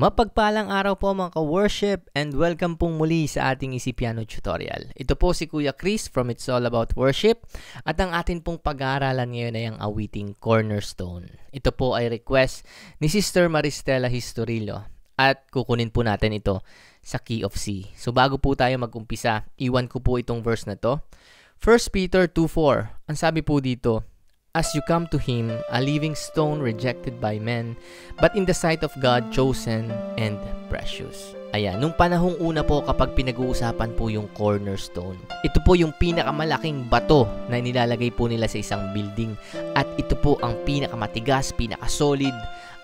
Mapagpalang araw po mga ka-worship and welcome pong muli sa ating Isipiano tutorial. Ito po si Kuya Chris from It's All About Worship at ang atin pong pag-aaralan ngayon ay ang awiting Cornerstone. Ito po ay request ni Sister Maristela Historilo at kukunin po natin ito sa Key of C. So bago po tayo mag-umpisa, iwan ko po itong verse na to. 1 Peter 2.4, ang sabi po dito, as you come to Him, a living stone rejected by men, but in the sight of God, chosen and precious. Ayan, nung panahong una po kapag pinag-uusapan po yung cornerstone, ito po yung pinakamalaking bato na nilalagay po nila sa isang building at ito po ang pinakamatigas, pinakasolid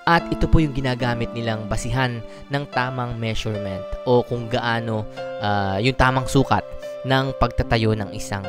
at ito po yung ginagamit nilang basihan ng tamang measurement o kung gaano uh, yung tamang sukat ng pagtatayo ng isang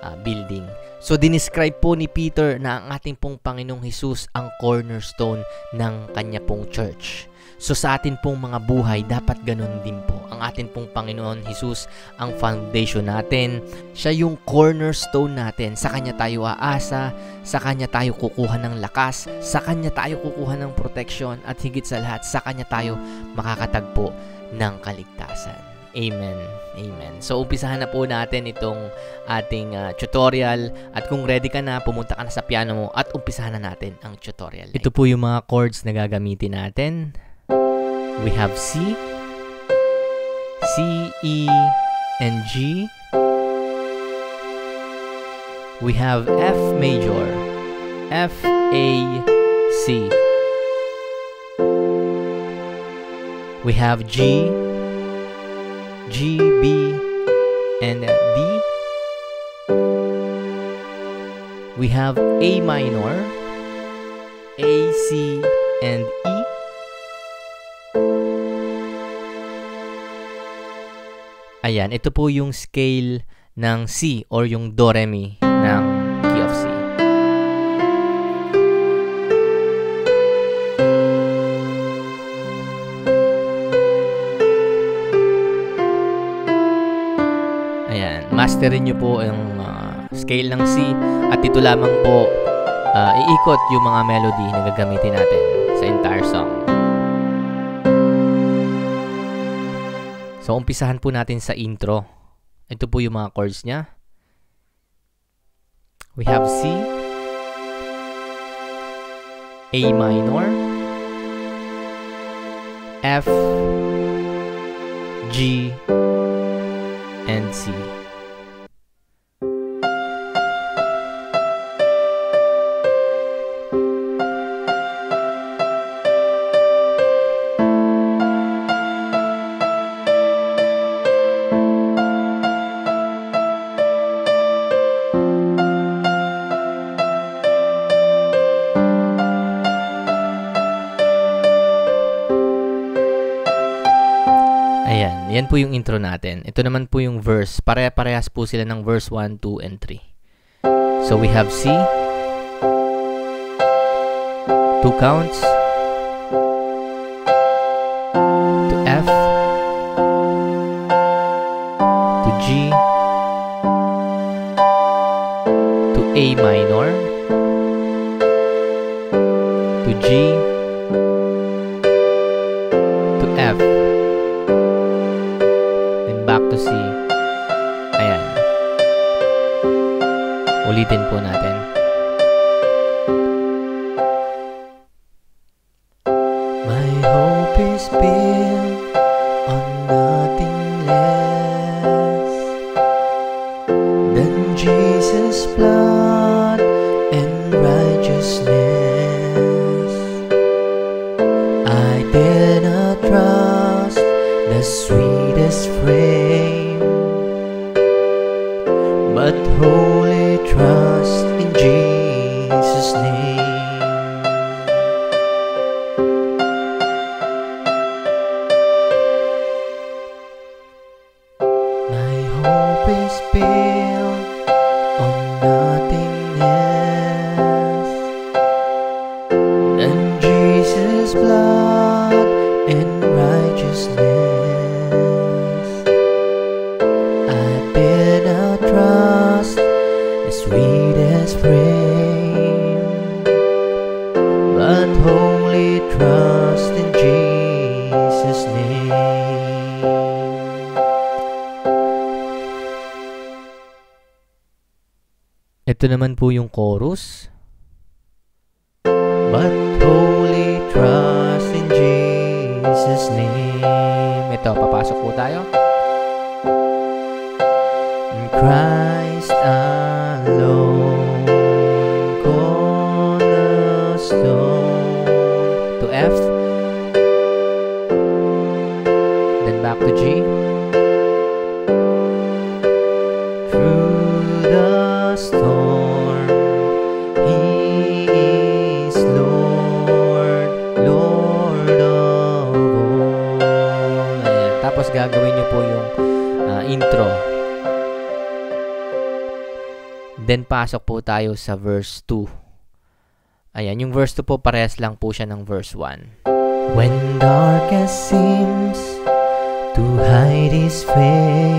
uh, building. So, dinescribe po ni Peter na ang ating pong Panginoong Hesus ang cornerstone ng kanya pong church. So, sa atin pong mga buhay, dapat ganun din po. Ang atin pong Panginoon Hesus ang foundation natin. Siya yung cornerstone natin. Sa Kanya tayo aasa, sa Kanya tayo kukuha ng lakas, sa Kanya tayo kukuha ng protection, at higit sa lahat, sa Kanya tayo makakatagpo ng kaligtasan. Amen. Amen. So, umpisahan na po natin itong ating uh, tutorial. At kung ready ka na, pumunta ka na sa piano mo at umpisahan na natin ang tutorial. Ito po yung mga chords na gagamitin natin. We have C, C, E, and G. We have F major, F, A, C. We have G, G, B, and D. We have A minor, A, C, and E. Ayan, ito po yung scale ng C or yung Do Re Mi ng masterin nyo po yung uh, scale ng C at ito lamang po uh, iikot yung mga melody na gagamitin natin sa entire song. So, umpisahan po natin sa intro. Ito po yung mga chords niya. We have C, A minor, F, G, and C. Yan po yung intro natin. Ito naman po yung verse. Pare-parehas po sila ng verse 1, 2, and 3. So we have C. Two counts. To F. To G. To A minor. To G. To F Ulitin po natin. Wholly trust in Jesus' name. My hope is built on nothing less than Jesus' blood Ito naman po yung chorus. But holy trust in Jesus' name. Ito, papasok po tayo. In Christ alone, intro. Then pasok po tayo sa verse 2. Ayan, yung verse 2 po parehas lang po siya ng verse 1. When darkest seems to hide His face,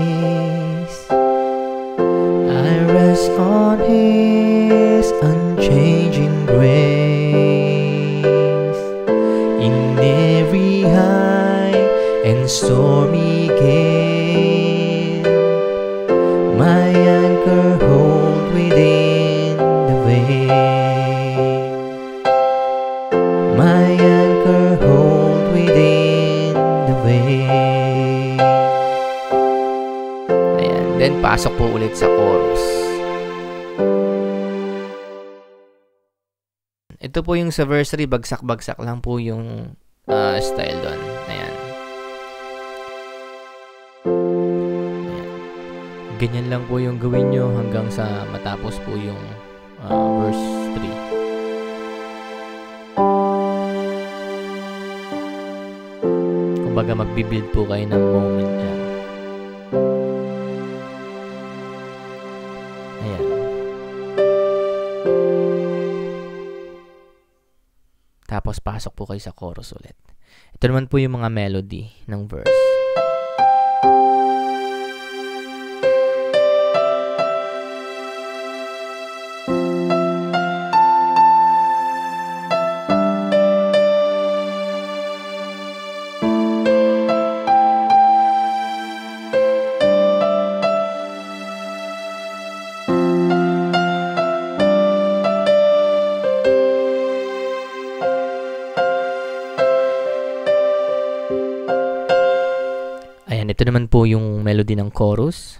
pasok po ulit sa chorus. Ito po yung sa verse 3, bagsak-bagsak lang po yung ah, style doon. Ayan. Ayan. Ganyan lang po yung gawin nyo hanggang sa matapos po yung ah, verse 3. Kumbaga magbibuild po kayo ng moment yan. Tapos pasok po kayo sa chorus ulit. Ito naman po yung mga melody ng verse. Ito naman po yung melody ng chorus.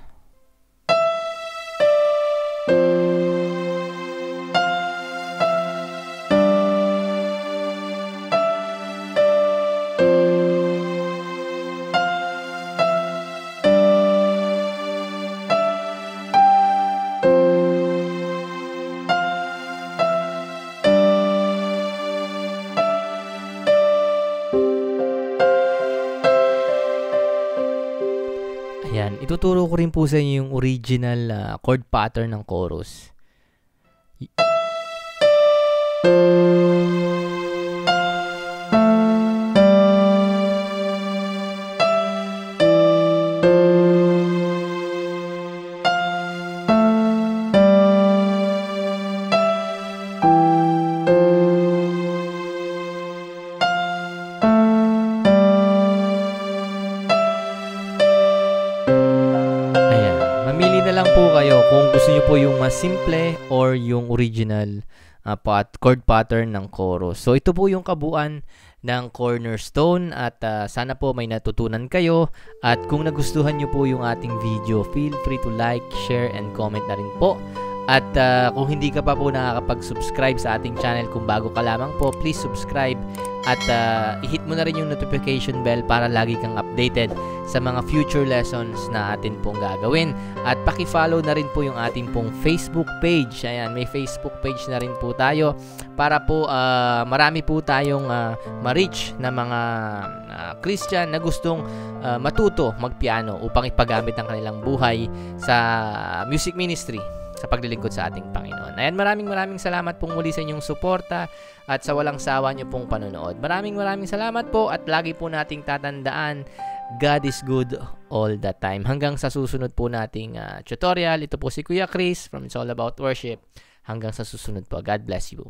Ituturo ko rin po sa inyo yung original ah, chord pattern ng chorus. Po kayo kung gusto niyo po yung mas simple or yung original ah, pat chord pattern ng chorus. So ito po yung kabuuan ng Cornerstone at ah, sana po may natutunan kayo at kung nagustuhan niyo po yung ating video, feel free to like, share and comment na rin po. At ah, kung hindi ka pa po nakakapag-subscribe sa ating channel kung bago ka lamang po, please subscribe at ah, i-hit mo na rin yung notification bell para lagi kang updated sa mga future lessons na atin pong gagawin. At paki-follow na rin po yung ating pong Facebook page. Ayan, may Facebook page na rin po tayo para po ah, marami po tayong ah, ma-reach na mga ah, Christian na gustong ah, matuto magpiano upang ipagamit ang kanilang buhay sa music ministry sa paglilingkod sa ating Panginoon. Ayan, maraming maraming salamat pong muli sa inyong suporta at sa walang sawa niyo pong panonood. Maraming maraming salamat po at lagi po nating tatandaan God is good all the time. Hanggang sa susunod po nating ah, tutorial. Ito po si Kuya Chris from It's All About Worship. Hanggang sa susunod po. God bless you.